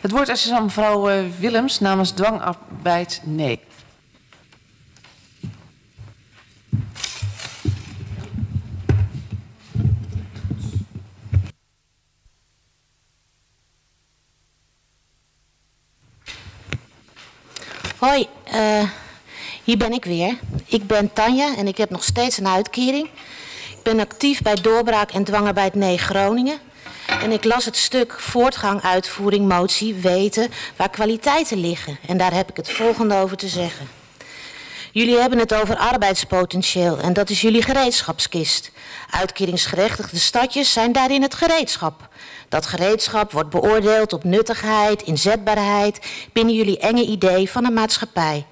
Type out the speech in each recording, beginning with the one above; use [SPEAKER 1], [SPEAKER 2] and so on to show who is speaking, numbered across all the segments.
[SPEAKER 1] Het woord is aan mevrouw uh, Willems namens dwangarbeid nee.
[SPEAKER 2] Hoi, uh, hier ben ik weer. Ik ben Tanja en ik heb nog steeds een uitkering. Ben actief bij doorbraak en dwangarbeid nee Groningen. En ik las het stuk voortgang, uitvoering, motie, weten waar kwaliteiten liggen. En daar heb ik het volgende over te zeggen. Jullie hebben het over arbeidspotentieel en dat is jullie gereedschapskist. Uitkeringsgerechtigde stadjes zijn daarin het gereedschap. Dat gereedschap wordt beoordeeld op nuttigheid, inzetbaarheid binnen jullie enge idee van een maatschappij.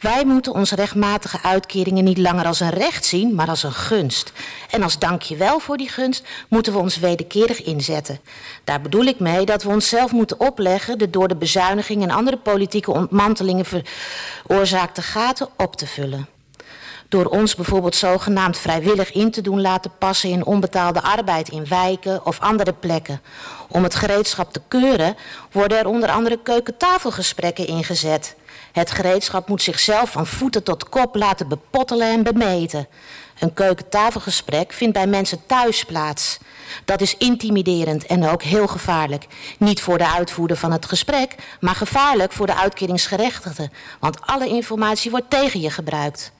[SPEAKER 2] Wij moeten onze rechtmatige uitkeringen niet langer als een recht zien, maar als een gunst. En als dankjewel voor die gunst moeten we ons wederkerig inzetten. Daar bedoel ik mee dat we onszelf moeten opleggen de door de bezuiniging en andere politieke ontmantelingen veroorzaakte gaten op te vullen door ons bijvoorbeeld zogenaamd vrijwillig in te doen laten passen in onbetaalde arbeid in wijken of andere plekken. Om het gereedschap te keuren worden er onder andere keukentafelgesprekken ingezet. Het gereedschap moet zichzelf van voeten tot kop laten bepottelen en bemeten. Een keukentafelgesprek vindt bij mensen thuis plaats. Dat is intimiderend en ook heel gevaarlijk. Niet voor de uitvoerder van het gesprek, maar gevaarlijk voor de uitkeringsgerechtigde. Want alle informatie wordt tegen je gebruikt.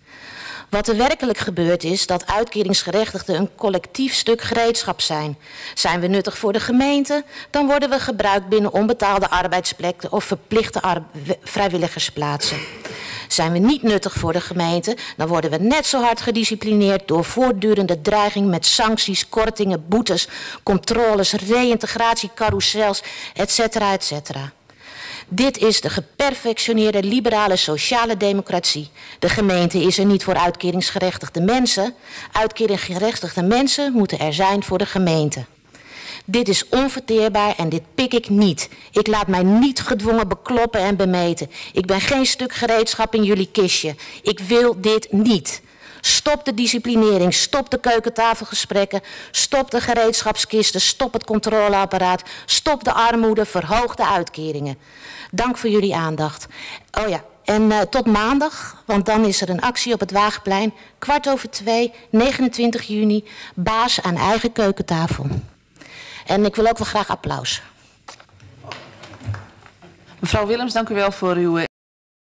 [SPEAKER 2] Wat er werkelijk gebeurt is dat uitkeringsgerechtigden een collectief stuk gereedschap zijn. Zijn we nuttig voor de gemeente, dan worden we gebruikt binnen onbetaalde arbeidsplekken of verplichte vrijwilligersplaatsen. Zijn we niet nuttig voor de gemeente, dan worden we net zo hard gedisciplineerd door voortdurende dreiging met sancties, kortingen, boetes, controles, reïntegratie, carousels, etc. etc. Dit is de geperfectioneerde liberale sociale democratie. De gemeente is er niet voor uitkeringsgerechtigde mensen. Uitkeringsgerechtigde mensen moeten er zijn voor de gemeente. Dit is onverteerbaar en dit pik ik niet. Ik laat mij niet gedwongen bekloppen en bemeten. Ik ben geen stuk gereedschap in jullie kistje. Ik wil dit niet. Stop de disciplinering, stop de keukentafelgesprekken, stop de gereedschapskisten, stop het controleapparaat, stop de armoede, verhoog de uitkeringen. Dank voor jullie aandacht. Oh ja, en uh, tot maandag, want dan is er een actie op het Waagplein, kwart over twee, 29 juni, baas aan eigen keukentafel. En ik wil ook wel graag applaus.
[SPEAKER 1] Mevrouw Willems, dank u wel voor uw